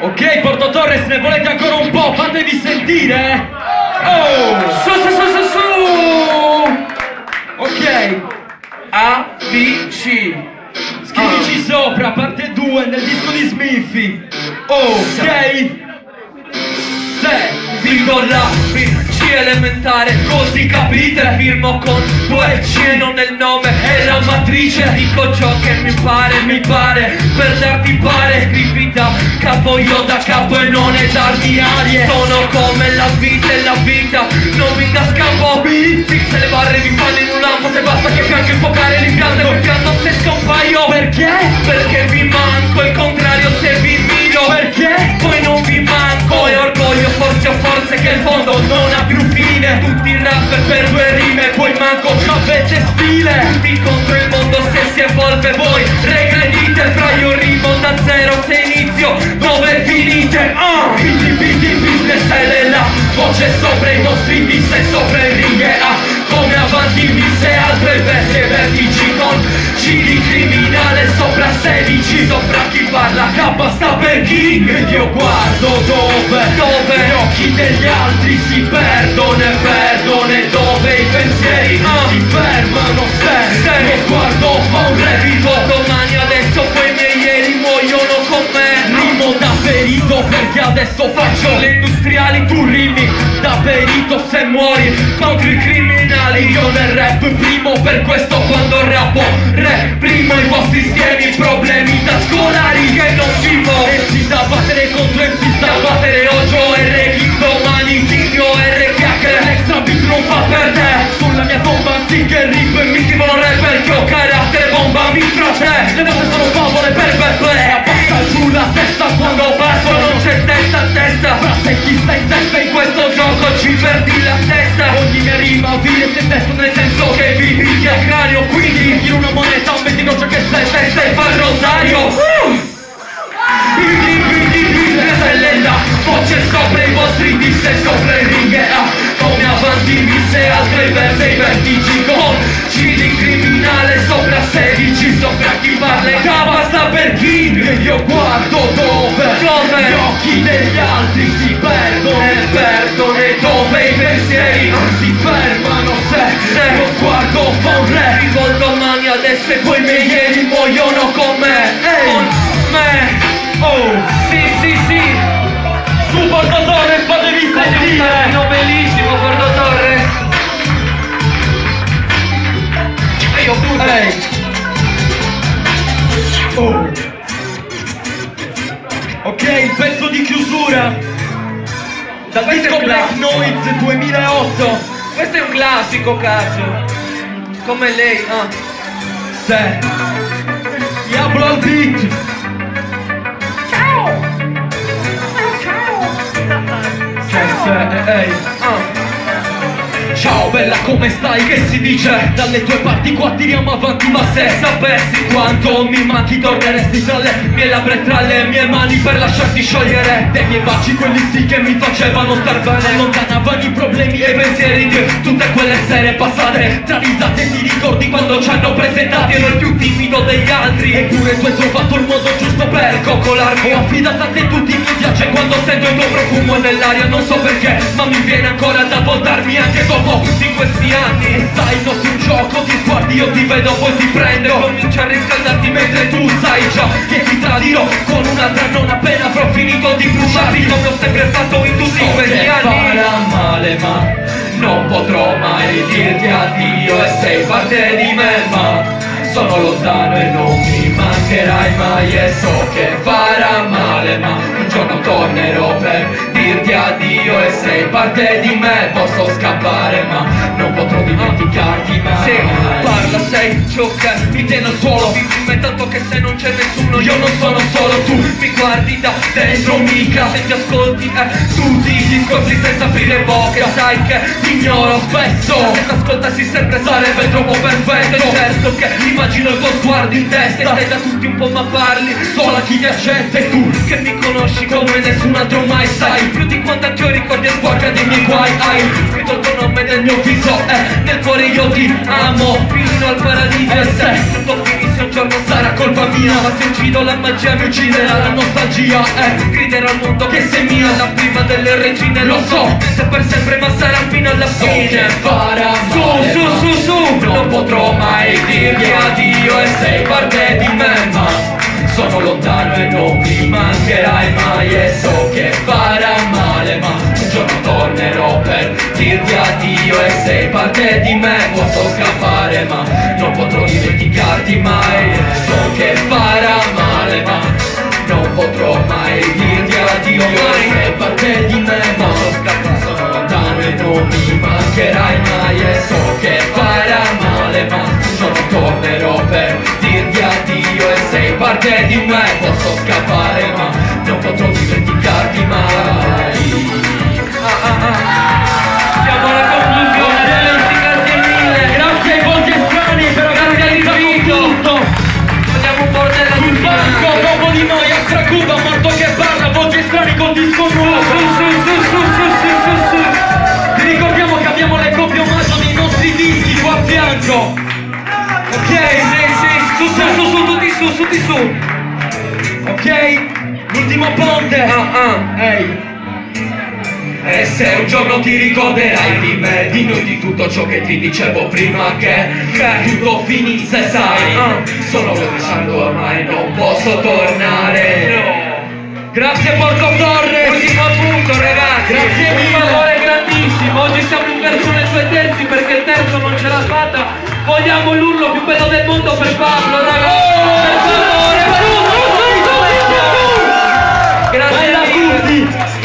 Ok, Porto Torres, ne volete ancora un po'? Fatevi sentire! Oh! Su, su, su, su, su! Ok, A, B, C. scrivici sopra, parte 2 nel disco di Smithy. Ok? Se, Virgola, B, Elementare, così capite Firmo con due C e non nel nome E la matrice, dico ciò che mi pare, mi pare Per darti pare, scrivi da capo io da capo e non è darmi arie. Sono come la vita e la vita, non mi da scampo se le barre mi fanno in un lampo Se basta che fianco il focare l'impianto pianto se scompaio il fondo non ha più fine. Tutti i rapper per due rime Poi manco ci avete stile. Tutti contro il mondo se si evolve Voi regredite. Fra io rimo da zero Se inizio dove finite? Ah, Quindi quindi business è la Voce sopra i vostri bis e sopra il ring e ah Come avanti bis e altre versi vertici Con di criminale sopra 16 Sopra chi parla K sta per king io guardo dove Dove gli occhi degli altri si perdono e perdono E dove i pensieri si fermano se Se lo sguardo fa un revivo Domani adesso quei miei ieri muoiono con me. Rimo da perito perché adesso faccio le industriali tu rimi da perito se muori. Contro i criminali io nel rap primo per questo quando rappo reprimo frate le vostre sono favole per perplea passa giù la testa quando passo non c'è testa a testa. Fra se chi sta in testa in questo gioco ci perdi la testa. Ogni mia rima vive se testo nel senso che vi picchia il cranio quindi in una moneta un mettino ciò che sei testa e fa il rosario. Voce sopra i vostri diss e sopra il ring e ah, Come avanti visse altre verse i vertici. Con C di criminale sopra 16 Sopra chi parla e capa sta per E io guardo dove? Dove? Gli occhi degli altri si perdono e perdono E dove i pensieri si fermano. Se, se lo sguardo fa un re Rivolto mani adesso e poi miei ieri muoiono con me. Con me. Oh, sì, sì, sì. Su Porto Torres fatevi sentire. No, bellissimo, Porto Torres E Ehi Ok, il pezzo di chiusura. Dal Questo disco Black. Noise 2008 Questo è un classico, cazzo. Come lei, ah. Se Diablo al beat. Se, se, ehi. Ah Ciao bella come stai? Che si dice? Dalle tue parti qua tiriamo avanti ma se sapessi quanto mi manchi Torneresti tra le mie labbra e tra le mie mani Per lasciarti sciogliere. Dei miei baci Quelli sì che mi facevano star bene. Allontanavano i problemi e i pensieri di tutte quelle sere passate. Tra risate ti ricordi quando ci hanno presentati? Ero il più timido degli altri. Eppure tu hai trovato il modo giusto per coccolarmi. Ho affidato a te tutti mi piace quando sento il tuo profumo nell'aria Non so perché ma mi viene ancora da voltarmi anche dopo tutti questi anni sai il nostro gioco ti sguardi io ti vedo poi ti prendo. Comincio a riscaldarti mentre tu sai già che ti tradirò Con un'altra non appena avrò finito di bruciarti. Come ho sempre fatto in tutti questi anni. farà male ma non potrò mai dirti addio E sei parte di me ma sono lontano e non mi mancherai mai. E so che farà male ma un giorno tornerò per addio E sei parte di me posso scappare ma non potrò dimenticarti mai Parla sei che mi tiene al suolo. Vivi tanto che se non c'è nessuno io non sono solo. Tu mi guardi da dentro mica Se ti ascolti eh, tutti i discorsi senza aprire bocca Sai che ti ignoro spesso. Se t'ascoltassi sempre sarebbe troppo perfetto. Certo che immagino il tuo sguardo in testa. E stai da tutti un po' ma parli solo a chi ti accetta. E tu che mi conosci come nessun altro mai sai. Più di quanto anch'io ricordi e sguarda dei miei guai. Hai scritto il tuo nome nel mio viso E nel cuore io ti amo fino al paradiso E se tutto finisse un giorno sarà colpa mia Ma se uccido la magia mi ucciderà la nostalgia E griderò al mondo che sei mia La prima delle regine lo so. Se per sempre ma sarà fino alla fine. Che farà Su, su, su, su. Non potrò mai dirgli addio e sei parte di me Ma sono lontano e non mi mancherai mai dirti addio E sei parte di me, posso scappare ma non potrò dimenticarti mai. So che farà male ma non potrò mai dirti addio E sei parte di me, posso scappare Sono lontano e non mi mancherai mai E so che farà male ma giorno tornerò per dirti addio E sei parte di me, su, su, tutti su. Ok? L'ultimo ponte. Ah, ah, Ehi. E se un giorno ti ricorderai di me, di noi, di tutto ciò che ti dicevo prima che tutto finisse, sai, sono rovesciando ormai, non posso tornare. Grazie Porto Torres! Ultimo appunto ragazzi. Grazie Un mille. favore grandissimo. Oggi siamo in versione due terzi perché il terzo non ce l'ha fatta Vogliamo l'urlo più bello del mondo per Pablo ragazzi. Per favore Bella tutti!